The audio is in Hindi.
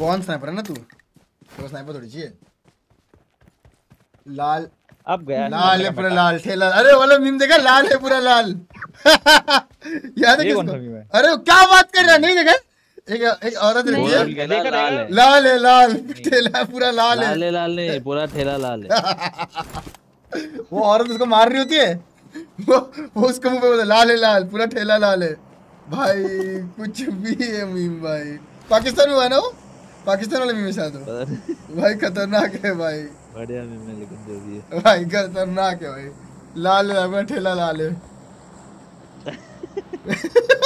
कौन स्नाइपर है ना तू? तो स्नाइपर थोड़ी चाहिए। लाल। अब गया लाल है पूरा लाल ठेला। अरे वाला मीम देखा लाल है पूरा लाल। याद है ये कौन सा किसको अरे क्या बात कर रहा नहीं देखा? एक एक औरत रहती है। लाल है। लाल है लाल। ठेला पूरा लाल लाल है है लाल नहीं पूरा ठेला लाल है। वो औरत उसको मार रही होती है? वो वो उसको मुँह पे बोलता लाल है लाल पूरा ठेला लाल है। भाई कुछ भी है मीम भाई। पाकिस्तान में हुआ है ना वो? पाकिस्तान वाले मीम शायद भाई खतरनाक है भाई। बढ़िया मीम है लेकिन जो भी है। भाई खतरनाक है भाई। लाल है ठेला लाल है।